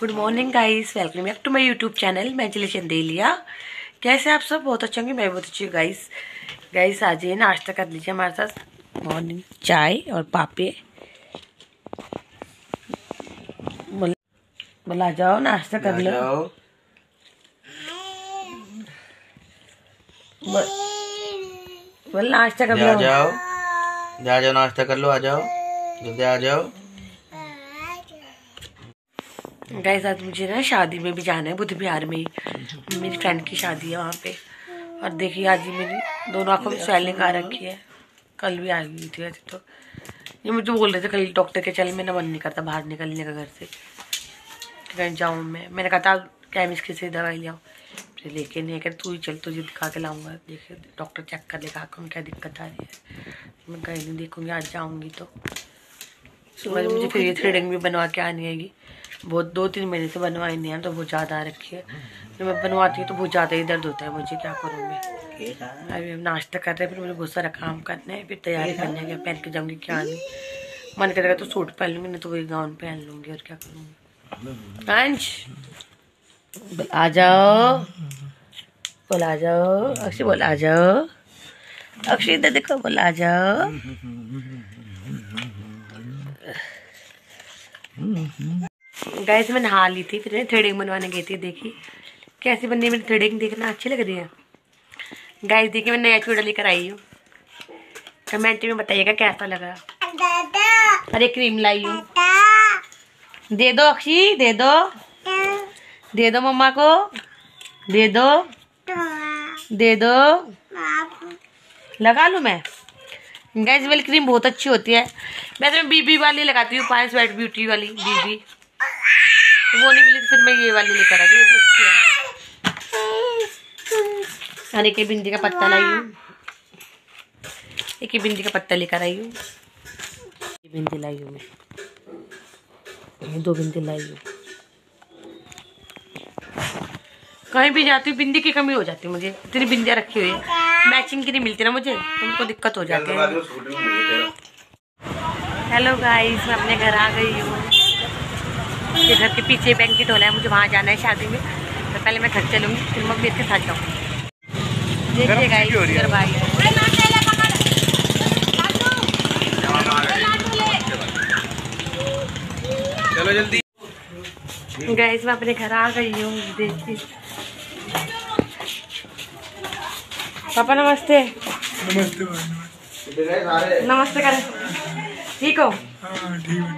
Good morning guys welcome back to my YouTube channel मैं चले चंदेलिया। कैसे आप सब? बहुत अच्छे होंगे। मैं बहुत अच्छी हूँ गाइस गाइस आज ये नाश्ता कर लीजिए हमारे साथ। मॉर्निंग चाय और पापे। बोला जाओ नाश्ता कर लो। बोल नाश्ता कर लो। जाओ। जा जाओ नाश्ता कर लो आ जाओ। जल्दी आ जाओ। गाइस आज मुझे ना शादी में भी जाना है बुद्ध बिहार में ही। मेरी फ्रेंड की शादी है वहाँ पे। और देखिए आज ही मेरी दोनों आँखों में स्वेलिंग आ रखी है। कल भी आ गई थी वैसे तो। ये मुझे बोल रहे थे कल डॉक्टर के चल मेरा मन नहीं करता बाहर निकलने का घर से। कहीं जाऊँ मैं। मैंने कहा था केमिस्ट्री से दवाई ले फिर लेके नहीं कर तू ही चल तुझे दिखा के लाऊँगा। देखे डॉक्टर चेक कर लेगा आँखों में क्या दिक्कत आ रही है? मैं कहीं नहीं देखूँगी आज जाऊँगी तो। सुबह मुझे फिर ये थ्रेडिंग भी बनवा के आनी आएगी। बहुत दो तीन महीने से बनवाई नहीं है तो बहुत ज़्यादा रखी है। जब मैं बनवाती हूँ तो बहुत ज़्यादा ही दर्द होता है मुझे क्या करूँ मैं? अभी हम नाश्ता कर रहे हैं फिर मुझे बहुत सारा काम करना है फिर तैयारी करना है क्या पहन के जाऊँगी क्या नहीं। मन करेगा तो सूट पहन लूँगी नहीं तो वही गाउन पहन लूँगी और क्या करूँगी अंश आ जाओ। बोल आ जाओ। अक्षय बोल आ जाओ। अक्षय इधर देखो बोल आ जाओ। गाइस मैं नहा ली थी, फिर थ्रेडिंग बनवाने गई थी, देखी। कैसी बननी है मेरी थ्रेडिंग देखना अच्छी लग रही है। गाइस देखिए मैं नया चूड़ा लेकर आई हूँ। कमेंट में बताइएगा कैसा लगा अरे क्रीम लाई हूँ। दे दो, अक्षी, दे दो। दे दो मम्मा को। दे दो। दे दो। लगा लूँ मैं। गैस वाली क्रीम बहुत अच्छी होती है। वैसे मैं बीबी वाली लगाती हूँ, पाँच वाइट ब्यूटी वाली, बीबी। वो नहीं मिली तो फिर मैं ये वाली लेकर आ गई ये अच्छी है। अरे के बिंदी का पत्ता लाई हूँ। एक ही बिंदी का पत्ता लेकर आई हूँ। बिंदी लाई हूँ मैं। दो बिंदी लाई हूँ। कहीं भी जाती हूँ बिंदी की कमी हो जाती है मुझे। इतनी बिंदियाँ रखी हुई है। मैचिंग की नहीं मिलती ना मुझे तो उनको दिक्कत हो जाती है। हेलो गाइस मैं अपने घर आ गई हूँ। ये घर के पीछे बैंकेट हॉल है मुझे वहाँ जाना है शादी में। तो पहले मैं घर चलूँगी फिर मम्मी इसके साथ जाऊँगी। देखिए गाइस भाई चलो जल्दी। गाइस मैं अपने घर आ गई हूँ देखिए। पापा नमस्ते। नमस्ते नमस्ते। नमस्ते करें। ठीक हो? हाँ ठीक है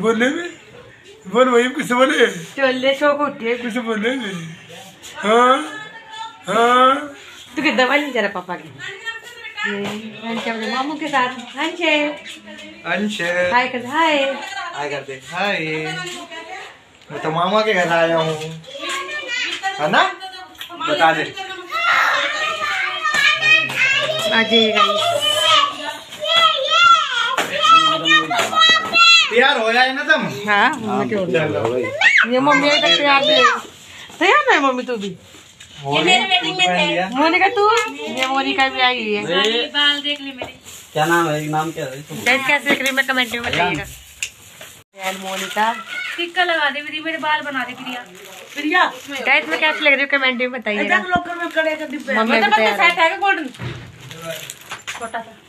बोले भी? बोल वही किसे बोले? चोले शो को उठिए किसे बोले भी? हाँ? हाँ? तू किधर वाली जरा पापा की? मामू के साथ। अंशे। अंश। हाय कर हाय। हाय करते हाय। मैं तो मामा के घर आया हूँ। है ना? बता दे। आ तैयार हो जाए ना तुम? हाँ मम्मी ये मम्मी अभी तैयार नहीं मम्मी तू भी? मोनिका तू? ये मोनिका भी आई हुई है क्या नाम है? नाम क्या है? कैसे दिख रही मैं कमेंट में बताइएगा। मोनिका टिक्का लगा दे मेरी मेरे बाल बना दे प्रिया। प्रिया? गाइस मैं कैसी लग रही हूँ कमेंट में बताइएगा। मम्मी है। है गोल्डन छोटा सा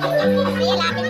गाइस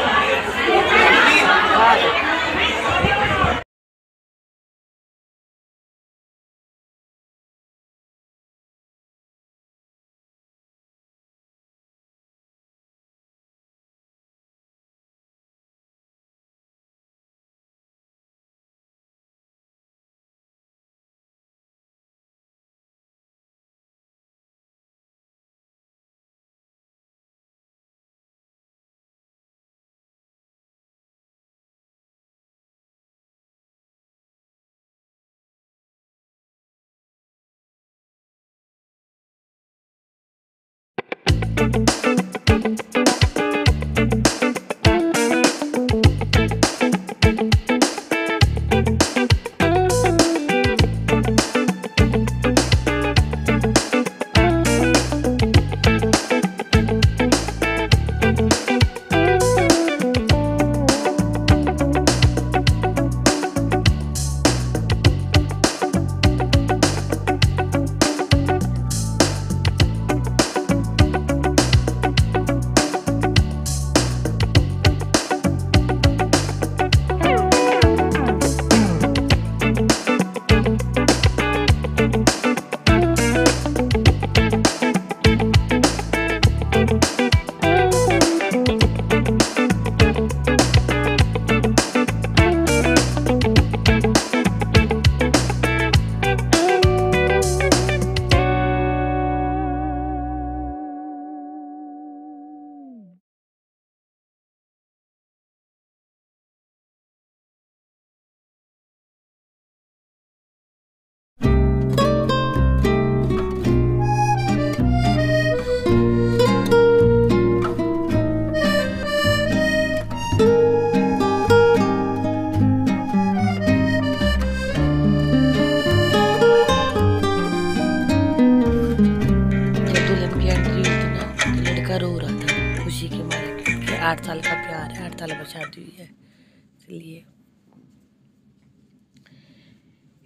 आठ साल का प्यार है आठ साल पर शादी हुई है। इसलिए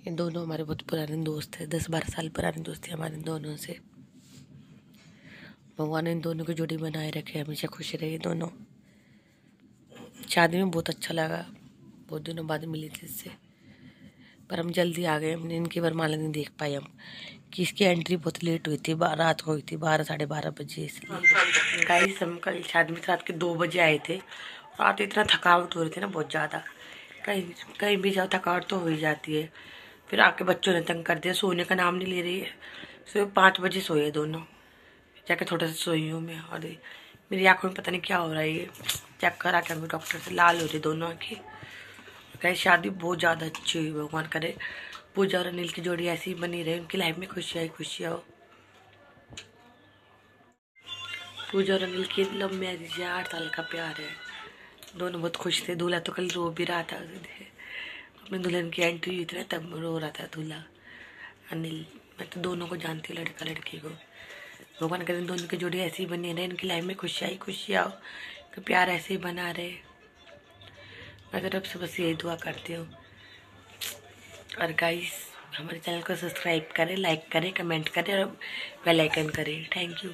ये दोनों हमारे बहुत पुराने दोस्त हैं। दस बारह साल पुराने दोस्त थे हमारे दोनों से। भगवान इन दोनों की जोड़ी बनाए रखे, हमेशा खुश रहे दोनों। शादी में बहुत अच्छा लगा। बहुत दिनों बाद मिली थी इससे। पर हम जल्दी आ गए, हमने इनकी वरमाला नहीं देख पाए हम। कि इसकी एंट्री बहुत लेट हुई थी रात को हुई थी, बारह, साढ़े बारह बजे इसलिए। हम कल शादी में रात के दो बजे आए थे। रात इतना थकावट हो रही थी ना बहुत ज़्यादा। कहीं कहीं भी जाओ, थकावट तो हो ही जाती है। फिर आके बच्चों ने तंग कर दिया, सोने का नाम नहीं ले रही है। सुबह पाँच बजे सोए दोनों। जाके थोड़ा सा सोई हूँ मैं, और मेरी आँखों में पता नहीं क्या हो रहा है ये। चेक करा के हमें डॉक्टर से, लाल हो रही दोनों आँखें। कहीं शादी बहुत ज़्यादा अच्छी हुई, भगवान करे। पूजा और अनिल की जोड़ी ऐसी ही बनी रहे, उनकी लाइफ में खुशियाँ ही खुशियाँ हो पूजा और अनिल की लव मैरिज है आठ साल का प्यार है। दोनों बहुत खुश थे, दूल्हा तो कल रो भी रहा था अपनी दुल्हन की एंट्री हुई थी तब रो रहा था दूल्हा। अनिल मैं तो दोनों को जानती हूँ, लड़का लड़की को। भगवान करे, दोनों की जोड़ी ऐसी ही बनी रहे, इनकी लाइफ में खुशियाँ ही खुशियाँ हो प्यार ऐसे ही बना रहे। मैं तो से बस यही दुआ करती हूँ। और गाइस हमारे चैनल को सब्सक्राइब करें लाइक करें कमेंट करें और बेल आइकन करें। Thank you